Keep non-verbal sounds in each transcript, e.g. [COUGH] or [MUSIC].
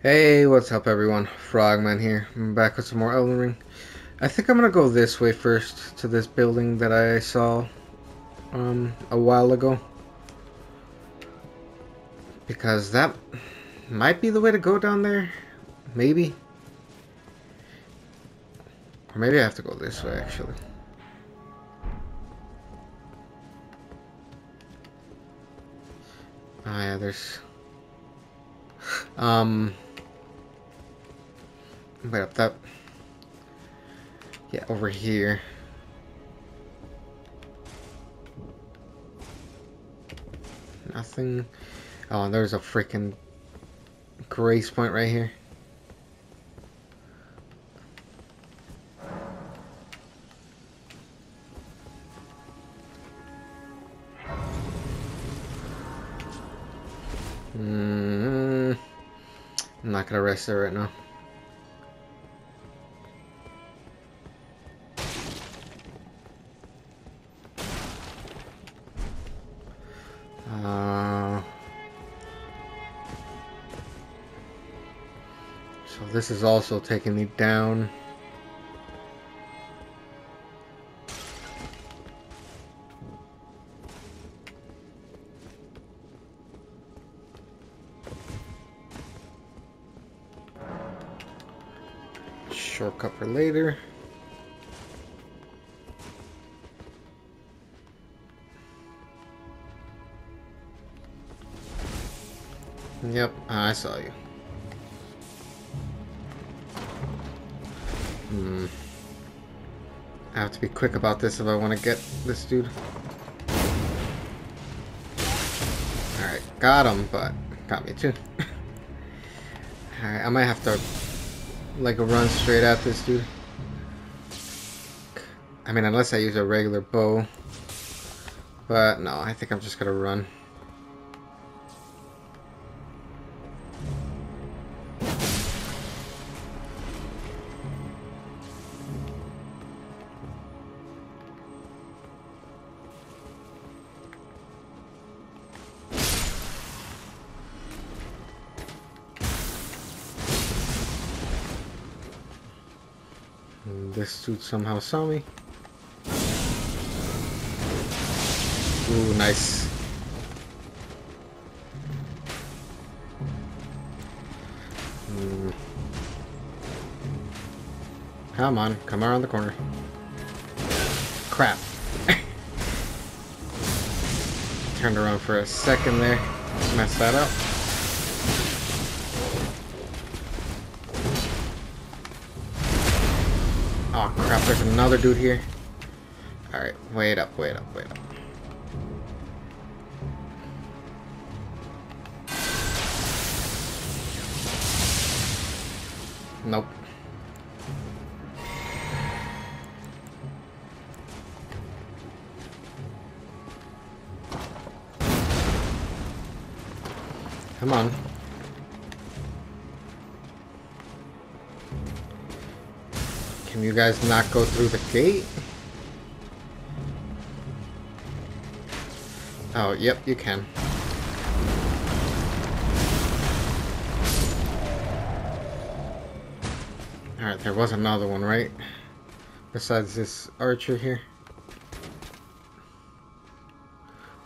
Hey, what's up everyone? Frogman here. I'm back with some more Elden Ring. I think I'm gonna go this way first, to this building that I saw um, a while ago. Because that might be the way to go down there. Maybe. Or maybe I have to go this way, actually. Oh yeah, there's... [SIGHS] Um... Wait up that. Yeah, over here. Nothing. Oh, and there's a freaking grace point right here. Mm, I'm not gonna rest there right now. Is also taking me down. Shortcut for later. Yep, I saw you. Hmm. I have to be quick about this if I want to get this dude. Alright, got him, but got me too. [LAUGHS] Alright, I might have to like run straight at this dude. I mean, unless I use a regular bow. But no, I think I'm just gonna run. Somehow saw me. Ooh, nice. Mm. Come on, come around the corner. Crap. [LAUGHS] Turned around for a second there. Messed that up. There's another dude here. Alright, wait up, wait up, wait up. Nope. Come on. Can you guys not go through the gate? Oh, yep, you can. Alright, there was another one, right? Besides this archer here?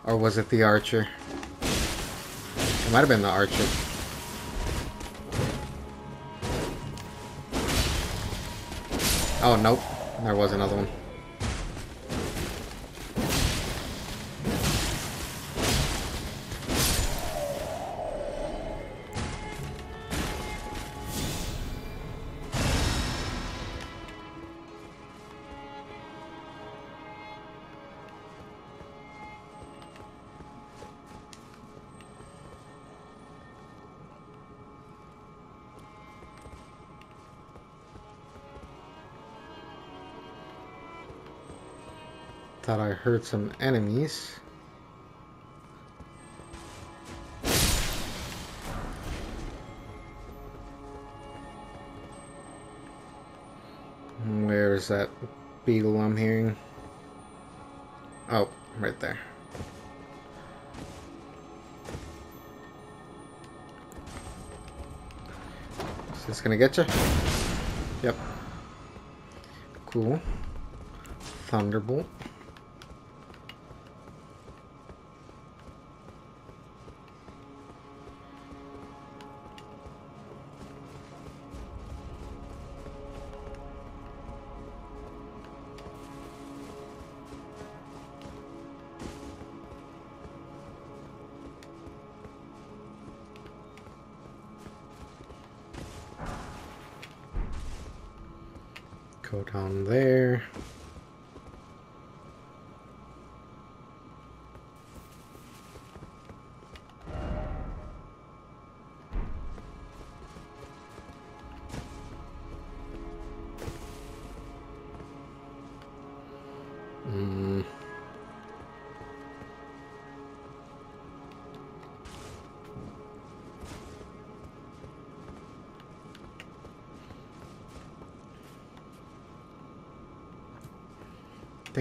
Or was it the archer? It might have been the archer. Oh, nope. There was another one. Heard some enemies. Where's that beetle I'm hearing? Oh, right there. Is this gonna get you? Yep. Cool. Thunderbolt.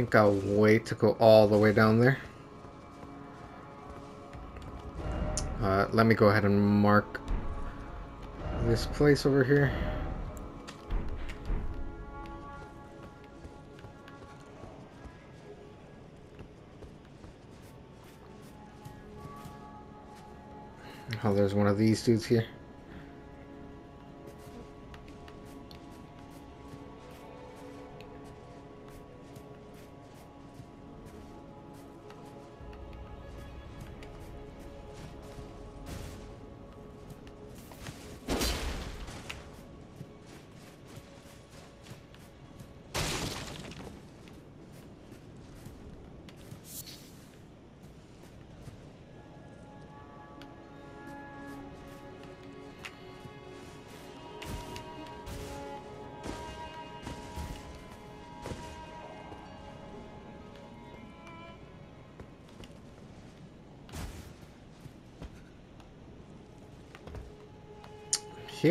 Think I'll wait to go all the way down there. Uh, let me go ahead and mark this place over here. Oh, there's one of these dudes here.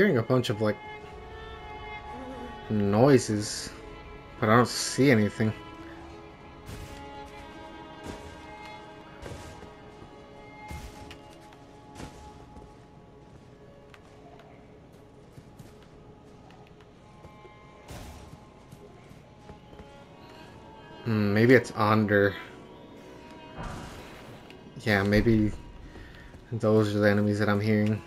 Hearing a bunch of like noises, but I don't see anything. Hmm, maybe it's under. Yeah, maybe those are the enemies that I'm hearing.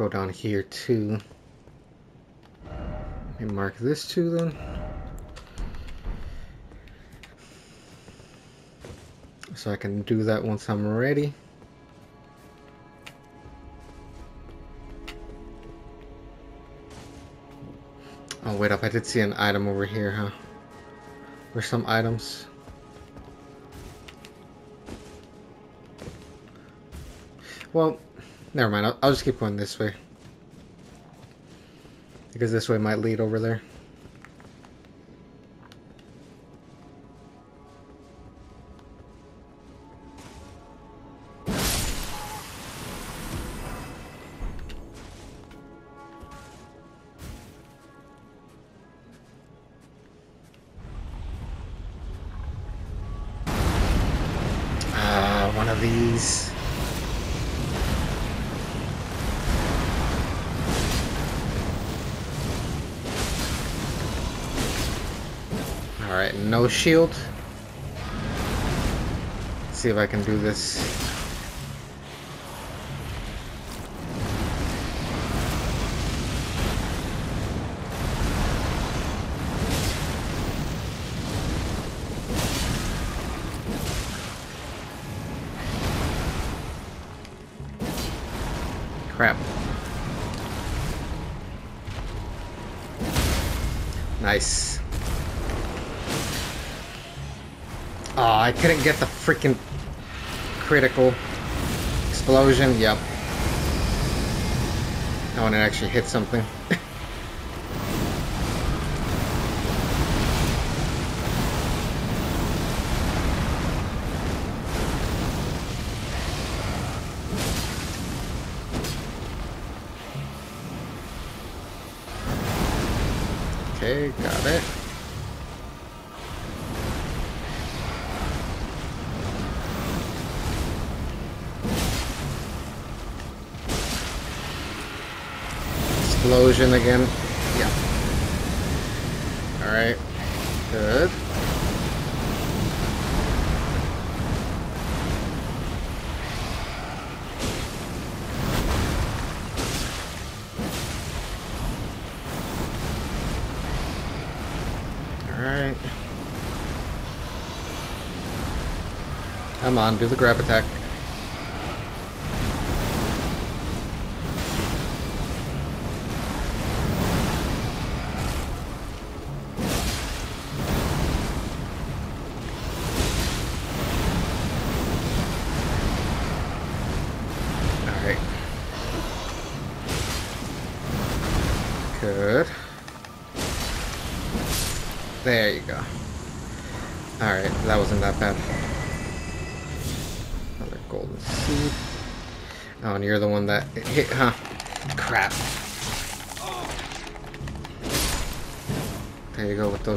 Go down here too. Me mark this too then. So I can do that once I'm ready. Oh, wait up. I did see an item over here, huh? Or some items. Well, never mind. I'll, I'll just keep going this way. Because this way might lead over there. Alright, no shield. Let's see if I can do this. Freaking critical explosion. Yep. Oh, I want to actually hit something. [LAUGHS] okay, got it. Explosion again. Yeah. Alright. Good. Alright. Come on, do the grab attack.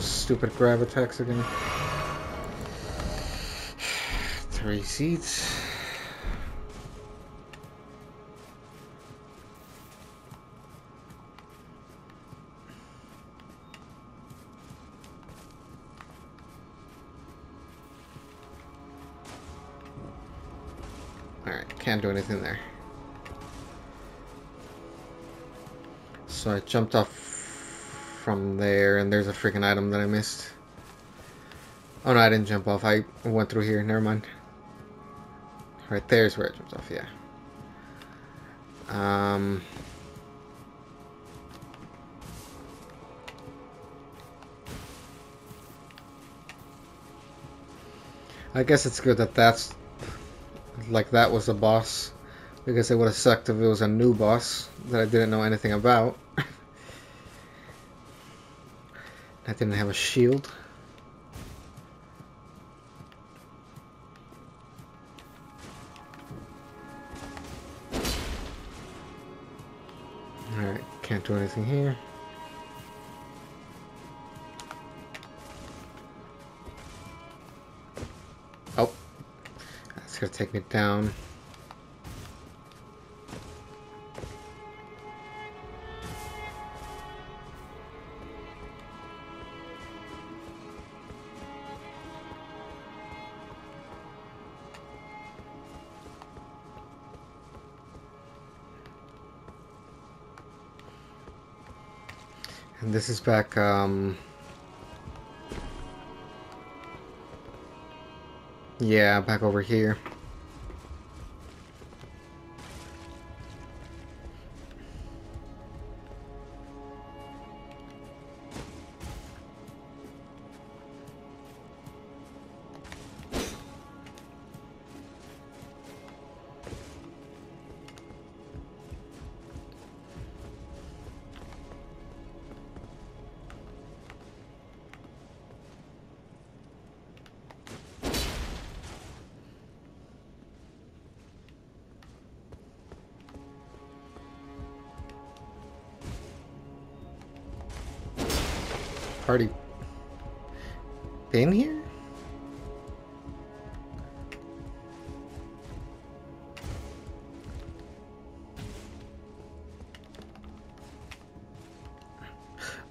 Those stupid grab attacks again. Three seats. Alright, can't do anything there. So I jumped off from there, and there's a freaking item that I missed. Oh no, I didn't jump off. I went through here. Never mind. Right there's where it jumps off, yeah. Um... I guess it's good that that's like that was a boss because it would have sucked if it was a new boss that I didn't know anything about. [LAUGHS] I didn't have a shield. Alright, can't do anything here. Oh, that's gonna take me down. This is back, um... Yeah, back over here. Already been here?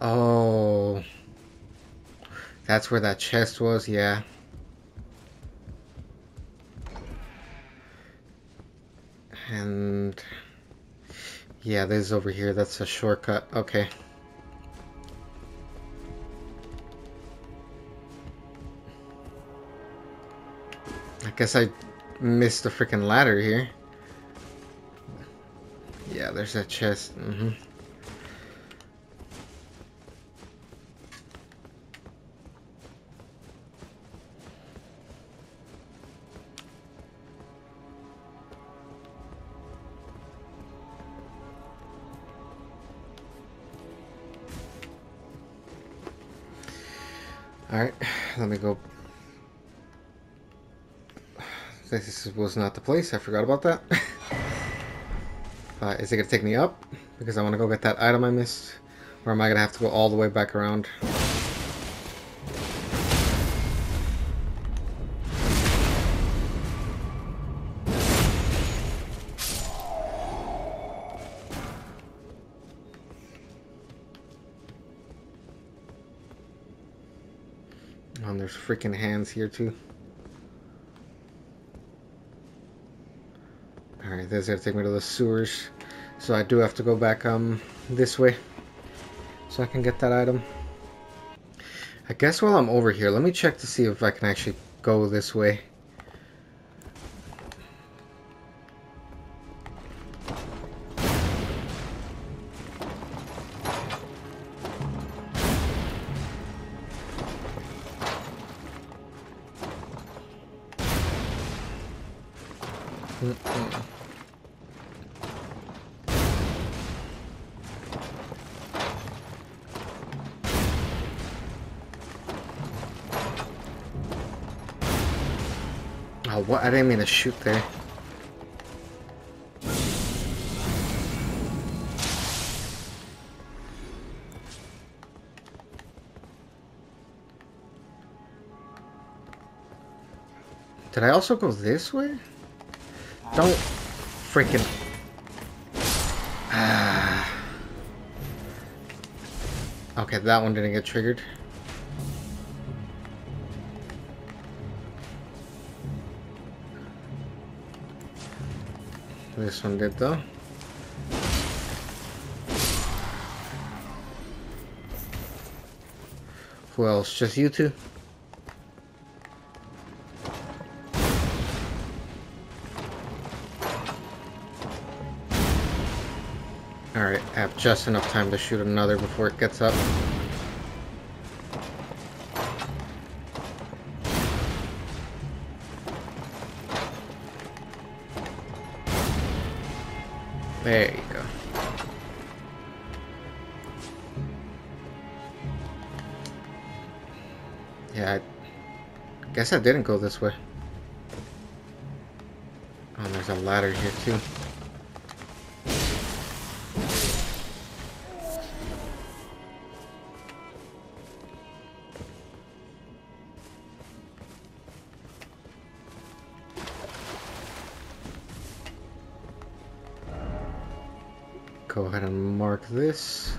Oh. That's where that chest was, yeah. And... Yeah, this is over here. That's a shortcut. Okay. Guess I missed the freaking ladder here. Yeah. There's that chest. Mm-hmm. Alright, Was not the place, I forgot about that. [LAUGHS] uh, is it going to take me up? Because I want to go get that item I missed. Or am I going to have to go all the way back around? Oh, there's freaking hands here too. Alright, this is gonna take me to the sewers. So I do have to go back um this way. So I can get that item. I guess while I'm over here, let me check to see if I can actually go this way. Didn't mean to shoot there. Did I also go this way? Don't freaking... Ah. Okay, that one didn't get triggered. This one did though. Who else? Just you two? Alright, I have just enough time to shoot another before it gets up. Guess I didn't go this way. Oh, there's a ladder here too. Go ahead and mark this.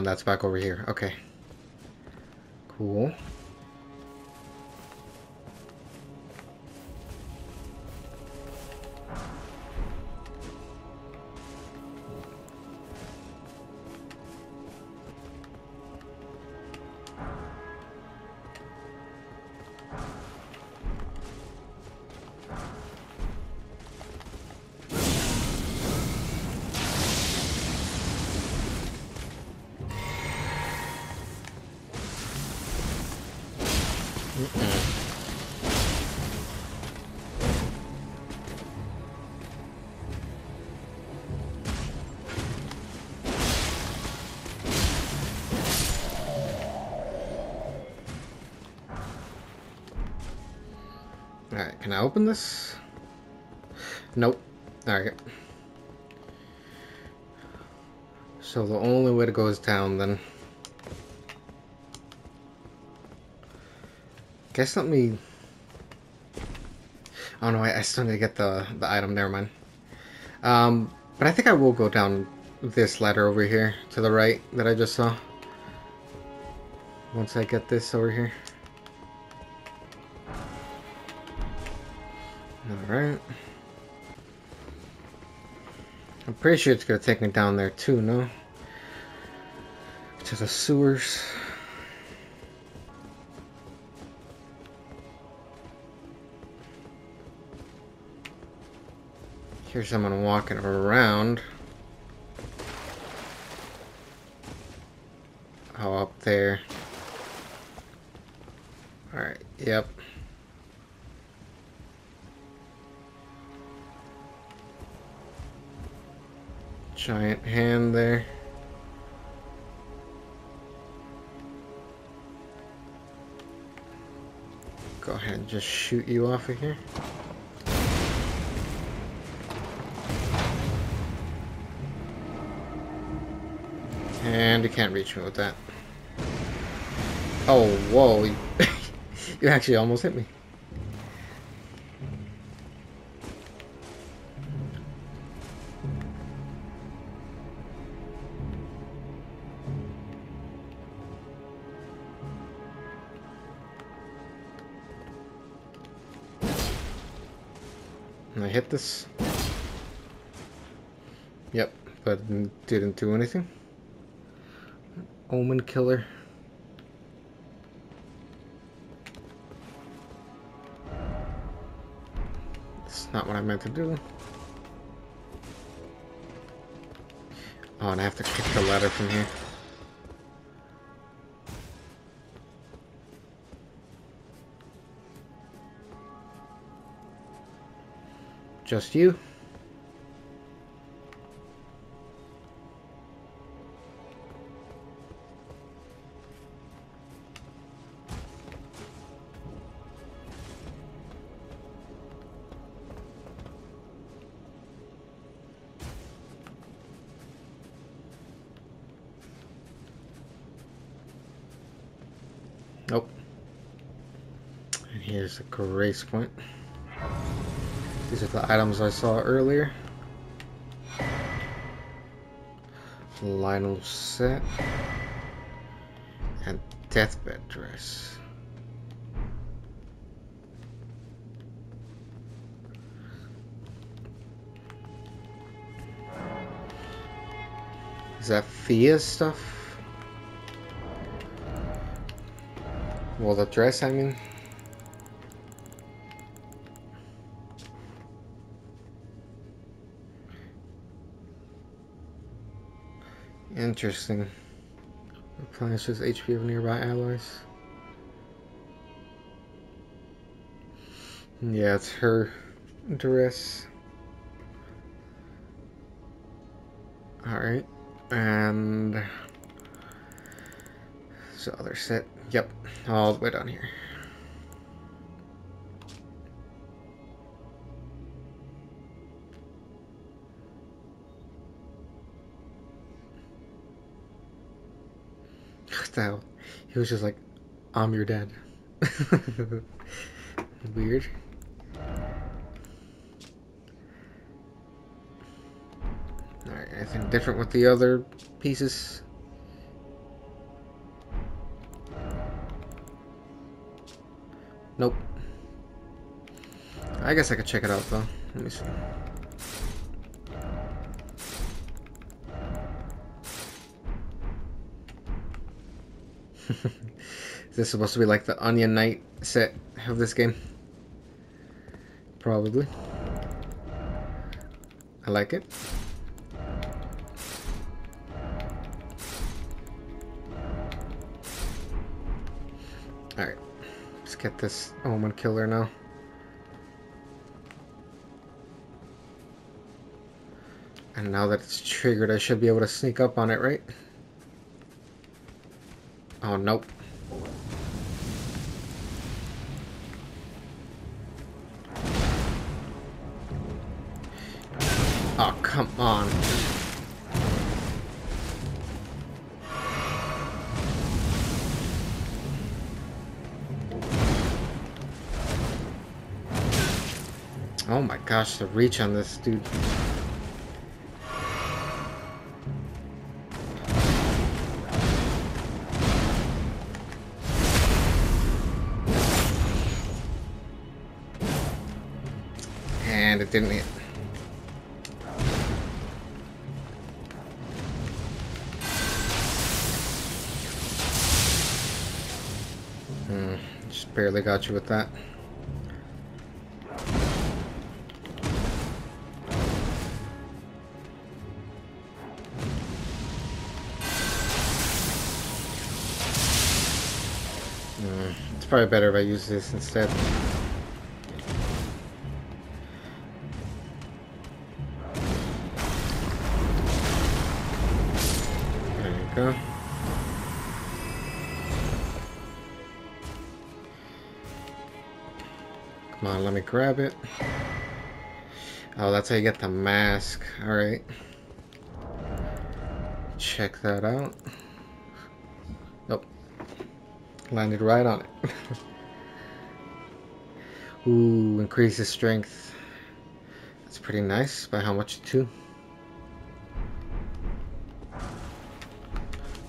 And that's back over here. Okay. Cool. Alright, can I open this? Nope. Alright. So the only way to go is down then. Guess let me... Oh no, I, I still need to get the, the item, never mind. Um, but I think I will go down this ladder over here to the right that I just saw. Once I get this over here. Alright. I'm pretty sure it's gonna take me down there too, no? To the sewers. Here's someone walking around. Oh, up there. Alright, yep. Giant hand there. Go ahead and just shoot you off of here. And you can't reach me with that. Oh, whoa. [LAUGHS] you actually almost hit me. And I hit this. Yep, but didn't do anything. Omen killer. It's not what I meant to do. Oh, and I have to kick the ladder from here. Just you? Grace point. These are the items I saw earlier. Lionel set. And deathbed dress. Is that Fia's stuff? Well, the dress, I mean. Interesting. Replenishes HP of nearby allies. Yeah, it's her dress. Alright. And... So other set. Yep. All the way down here. Hell? He was just like, I'm your dad. [LAUGHS] Weird. Alright, anything different with the other pieces? Nope. I guess I could check it out though. Let me see. Is this supposed to be like the Onion Knight set of this game? Probably. I like it. Alright. Let's get this Omen Killer now. And now that it's triggered, I should be able to sneak up on it, right? Oh, nope. Oh, come on. Oh my gosh, the reach on this dude. Got you with that. Hmm, it's probably better if I use this instead. Grab it. Oh, that's how you get the mask. Alright. Check that out. Nope. Landed right on it. [LAUGHS] Ooh, increases strength. That's pretty nice. By how much too?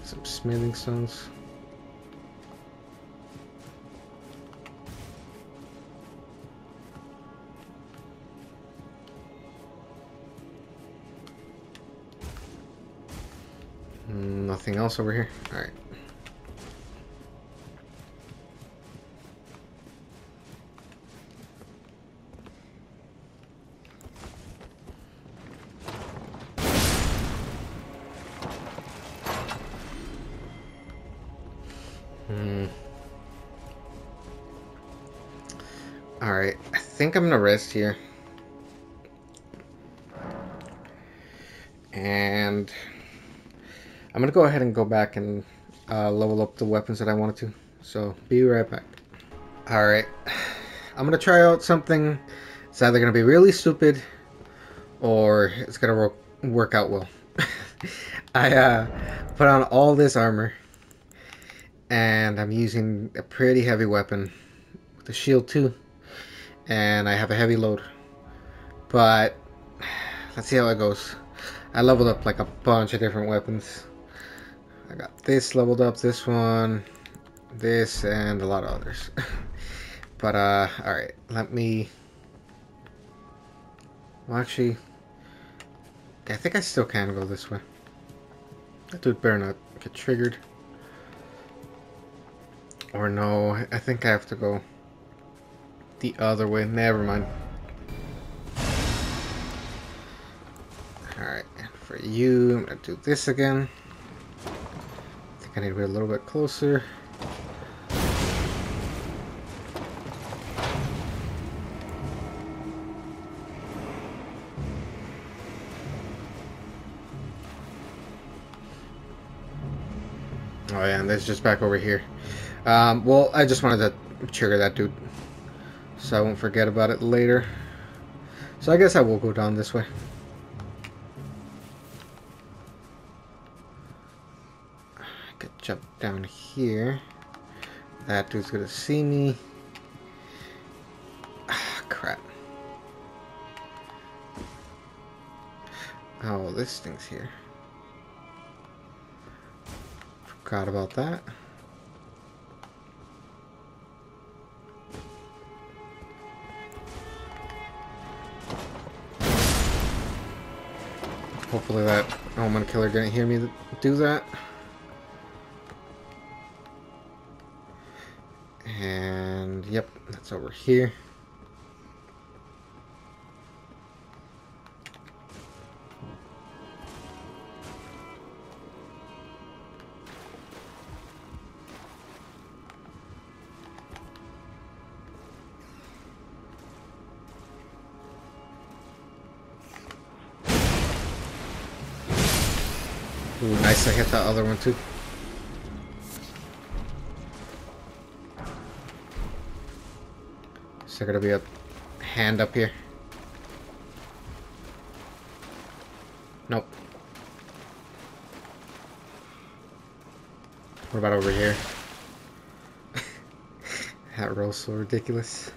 Some smithing stones. Nothing else over here? Alright. Hmm. Alright, I think I'm gonna rest here. I'm gonna go ahead and go back and uh, level up the weapons that I wanted to. So be right back. Alright, I'm gonna try out something. It's either gonna be really stupid or it's gonna work, work out well. [LAUGHS] I uh, put on all this armor and I'm using a pretty heavy weapon with a shield too and I have a heavy load but [SIGHS] let's see how it goes I leveled up like a bunch of different weapons I got this leveled up this one this and a lot of others [LAUGHS] but uh alright let me well actually I think I still can go this way that dude better not get triggered or no, I think I have to go the other way. Never mind. Alright, for you, I'm going to do this again. I need to be a little bit closer. Oh yeah, and this just back over here. Um, well, I just wanted to trigger that dude. So I won't forget about it later. So I guess I will go down this way. Down here. That dude's gonna see me. Ah, crap. Oh, this thing's here. Forgot about that. Hopefully that Omen Killer didn't hear me do that. Over here. Ooh, nice I hit that other one too. There gonna be a hand up here? Nope. What about over here? [LAUGHS] that roll's so ridiculous.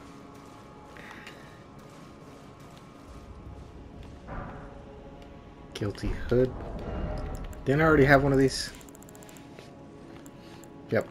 Guilty hood. Didn't I already have one of these? Yep.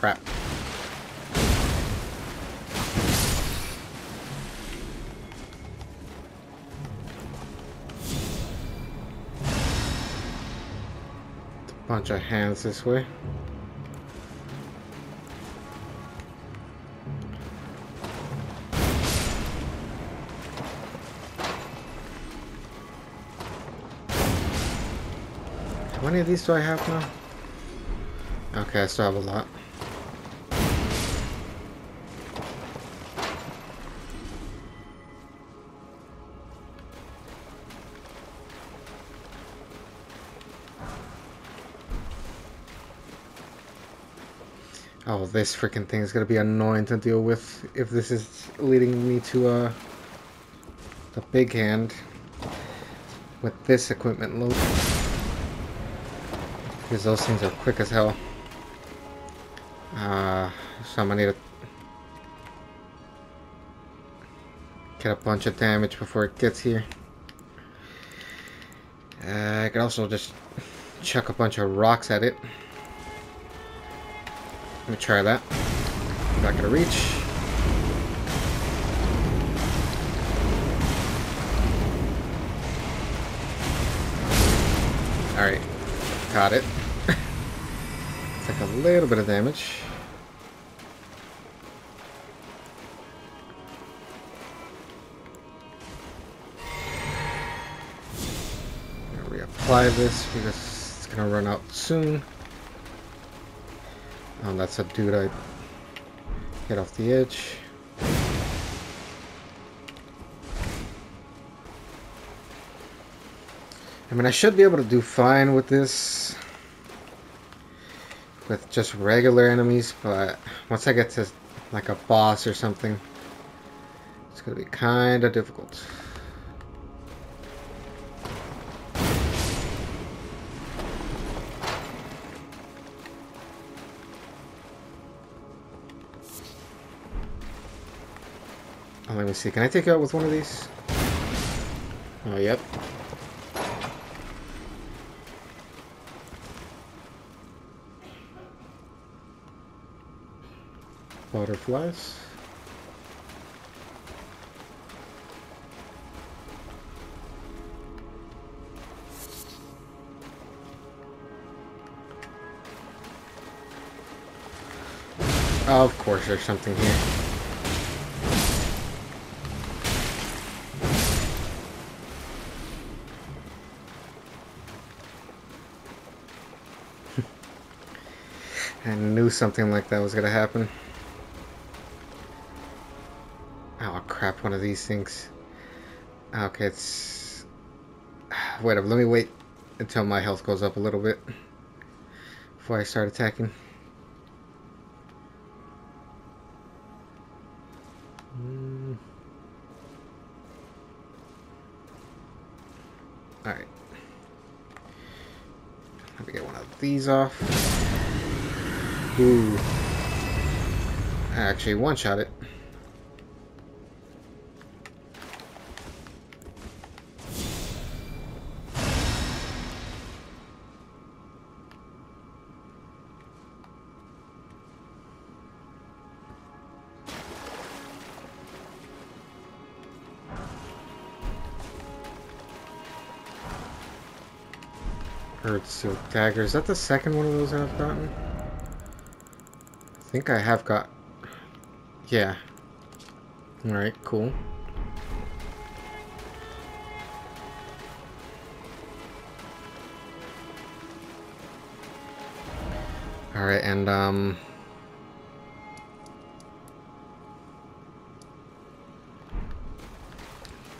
Crap. Bunch of hands this way. How many of these do I have now? Okay, I still have a lot. This freaking thing is gonna be annoying to deal with if this is leading me to uh, the big hand with this equipment load. Because those things are quick as hell. Uh, so I'm gonna need to get a bunch of damage before it gets here. Uh, I could also just chuck a bunch of rocks at it. Let me try that. Not gonna reach. Alright, Caught it. [LAUGHS] Took a little bit of damage. reapply this because it's gonna run out soon. Oh, that's a dude I get off the edge. I mean, I should be able to do fine with this with just regular enemies, but once I get to like a boss or something, it's gonna be kind of difficult. Me see. Can I take out with one of these? Oh, yep. Butterflies. Of course, there's something here. Something like that was gonna happen. Oh crap, one of these things. Okay, it's... [SIGHS] Wait up, let me wait until my health goes up a little bit before I start attacking. Mm. Alright. Let me get one of these off. Ooh. I actually one-shot it. Silk Dagger. Is that the second one of those I've gotten? I think I have got... Yeah. Alright, cool. Alright, and um...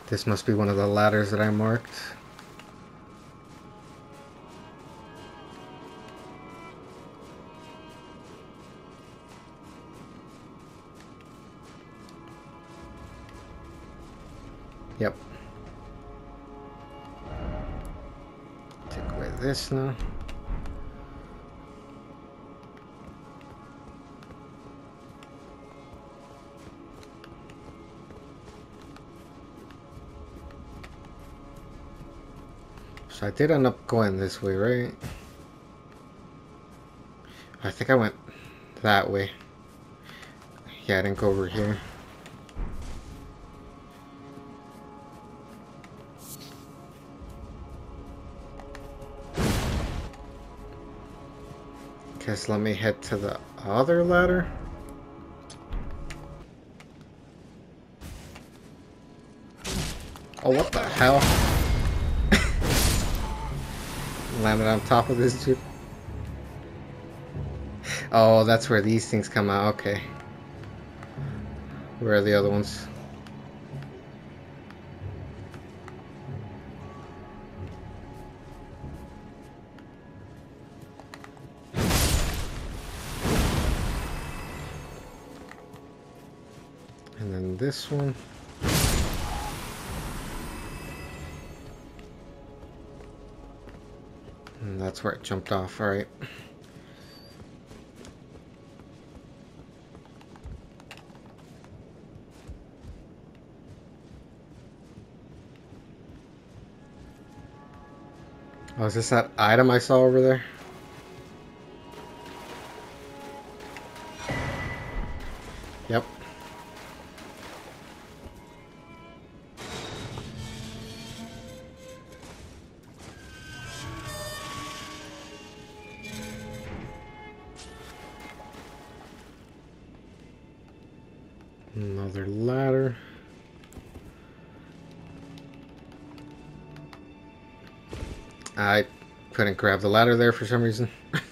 This must be one of the ladders that I marked. this now. So I did end up going this way, right? I think I went that way. Yeah, I didn't go over here. Guess let me head to the other ladder. Oh, what the hell? [LAUGHS] Landed on top of this dude. Oh, that's where these things come out. Okay. Where are the other ones? This one. And that's where it jumped off, alright. Oh, is this that item I saw over there? Another ladder. I couldn't grab the ladder there for some reason. [LAUGHS]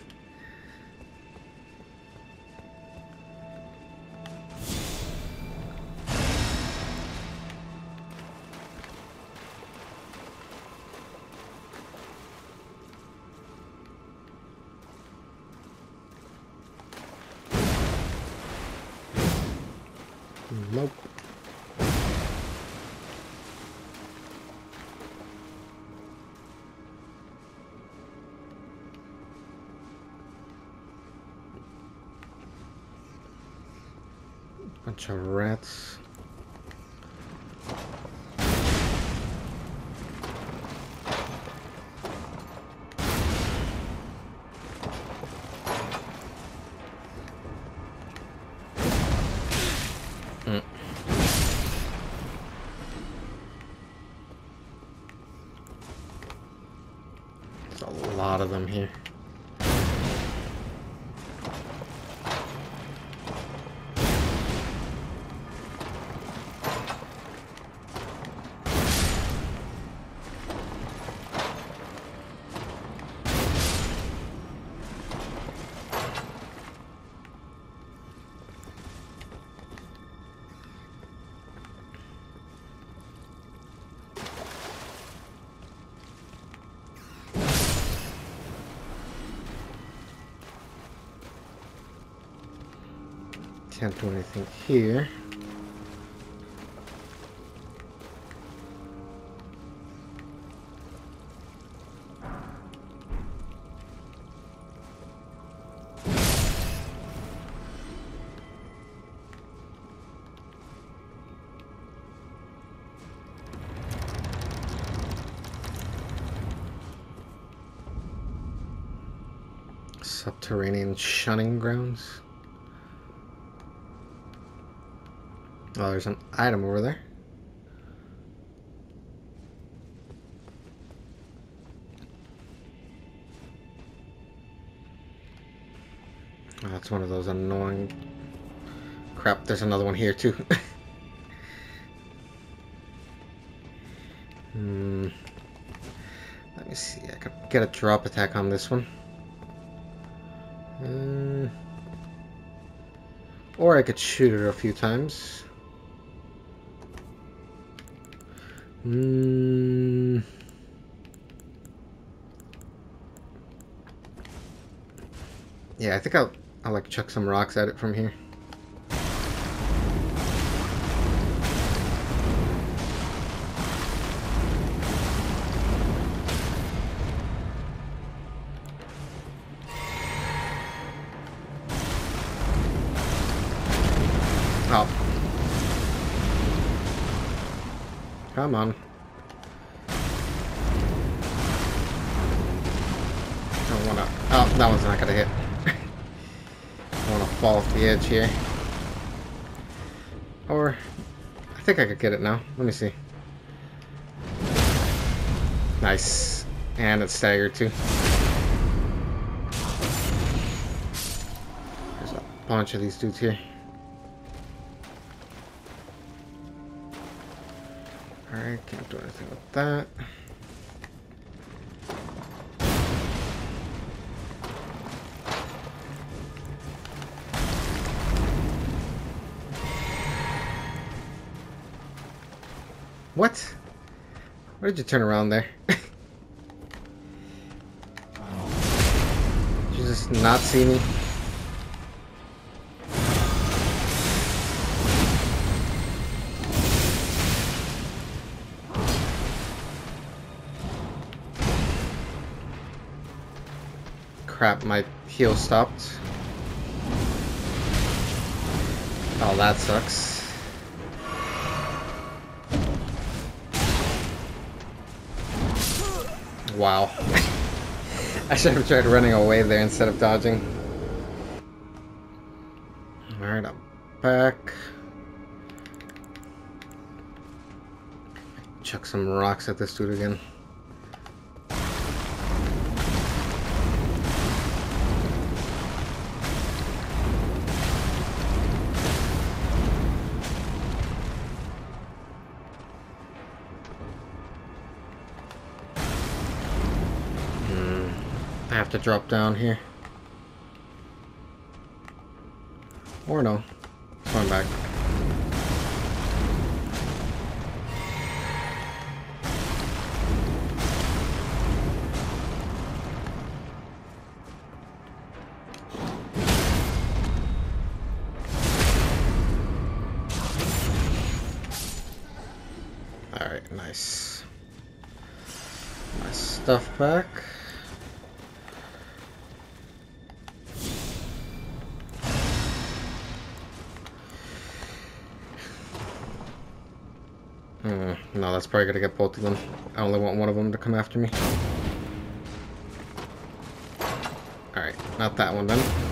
Can't do anything here. Subterranean shunning grounds. Oh, there's an item over there. Oh, that's one of those annoying... Crap, there's another one here too. [LAUGHS] hmm. Let me see, I could get a drop attack on this one. Uh, or I could shoot it a few times. Mm. Yeah, I think I'll, I'll like chuck some rocks at it from here. Oh. Come on. The edge here. Or, I think I could get it now. Let me see. Nice. And it's staggered too. There's a bunch of these dudes here. Alright, can't do anything with that. Why did you turn around there? [LAUGHS] did you just not see me? Crap, my heel stopped. Oh, that sucks. Wow. I should have tried running away there instead of dodging. Alright, I'm back. Chuck some rocks at this dude again. Drop down here. Or no. Going back. Probably gonna get both of them. I only want one of them to come after me. Alright, not that one then.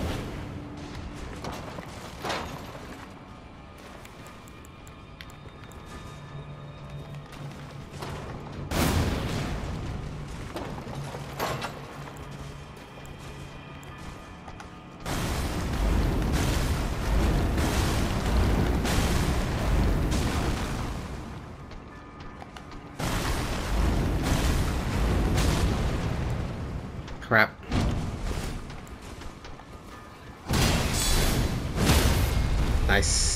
Crap. Nice.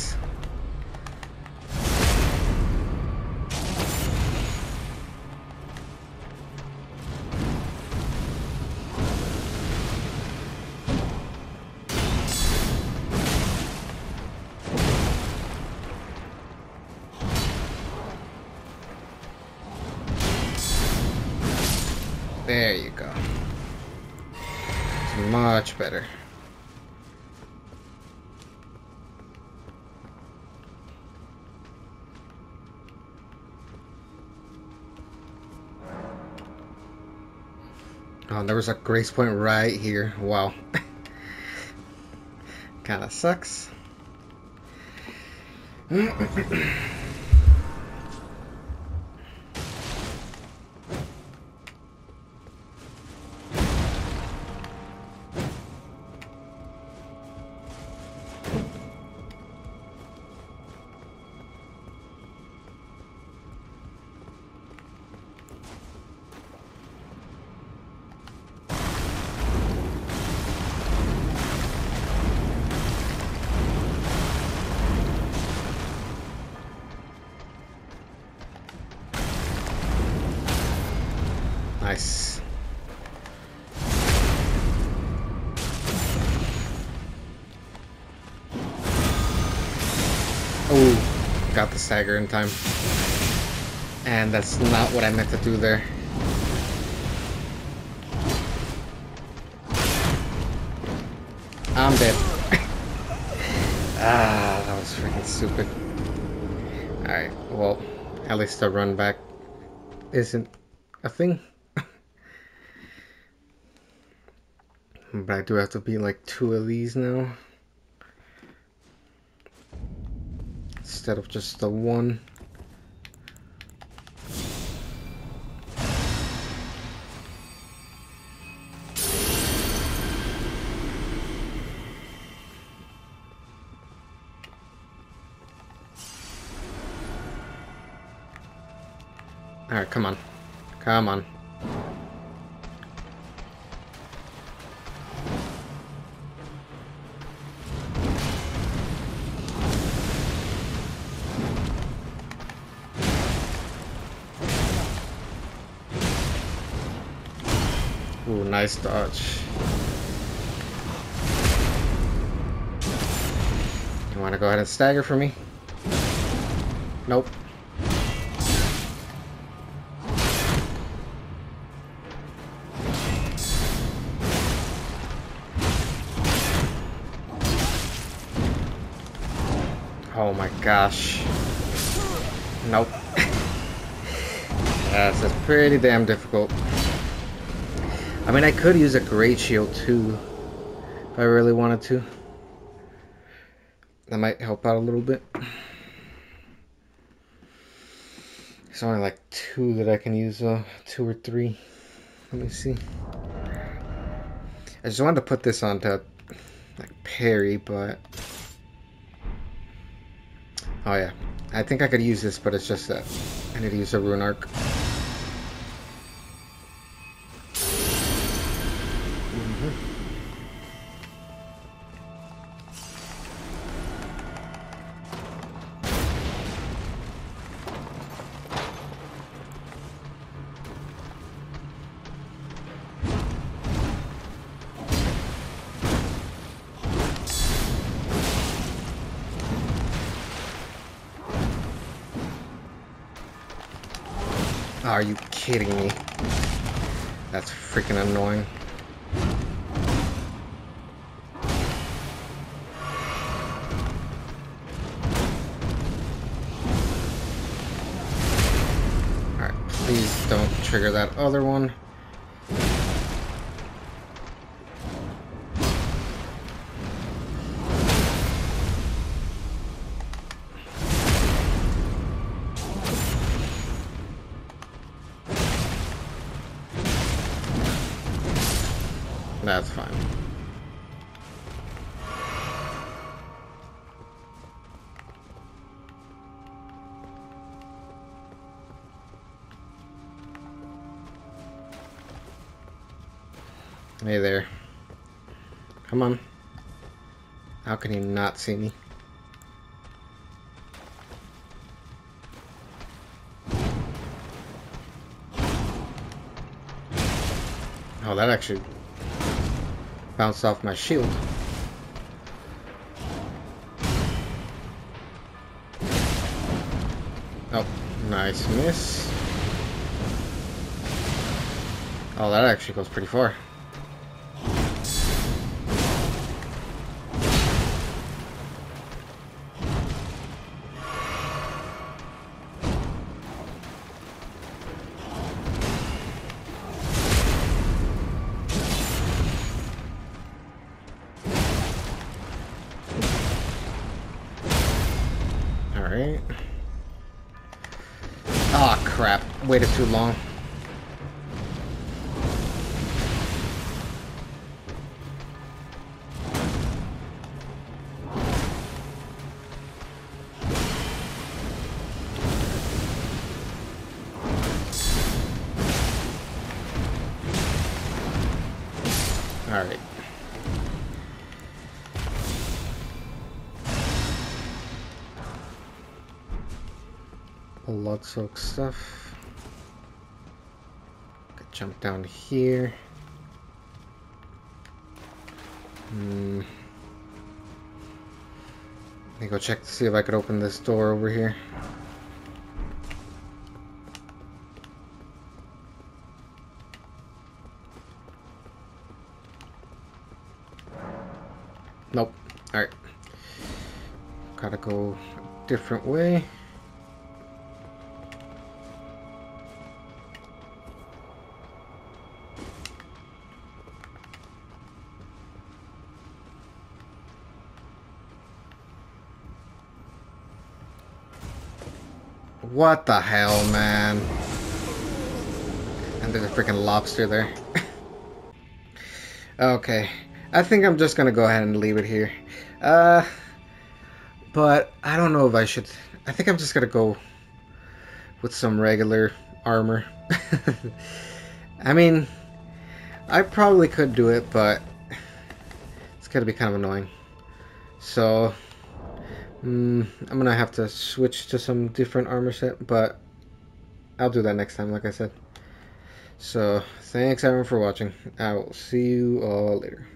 Much better. Oh, there was a grace point right here. Wow. [LAUGHS] Kinda sucks. [CLEARS THROAT] Nice. Oh, got the stagger in time. And that's not what I meant to do there. I'm dead. [LAUGHS] ah, that was freaking stupid. Alright, well, at least the run back isn't a thing. But I do have to beat like two of these now. Instead of just the one. Alright, come on. Come on. Nice dodge. You want to go ahead and stagger for me? Nope. Oh my gosh. Nope. [LAUGHS] yes, that's pretty damn difficult. I mean, I could use a great shield too, if I really wanted to. That might help out a little bit. There's only like two that I can use, uh, two or three. Let me see. I just wanted to put this on to like parry, but Oh yeah. I think I could use this, but it's just that I need to use a rune arc. That's fine. Hey there. Come on. How can he not see me? Oh, that actually bounced off my shield. Oh, nice miss. Oh, that actually goes pretty far. Waited too long. Blood soak stuff. Jump down here. Hmm. Let me go check to see if I could open this door over here. Nope. Alright. Gotta go a different way. What the hell, man? And there's a freaking lobster there. [LAUGHS] okay. I think I'm just gonna go ahead and leave it here. Uh, but I don't know if I should. I think I'm just gonna go with some regular armor. [LAUGHS] I mean, I probably could do it, but it's gonna be kind of annoying. So, mm, I'm gonna have to switch to some different armor set, but I'll do that next time, like I said. So, thanks everyone for watching. I will see you all later.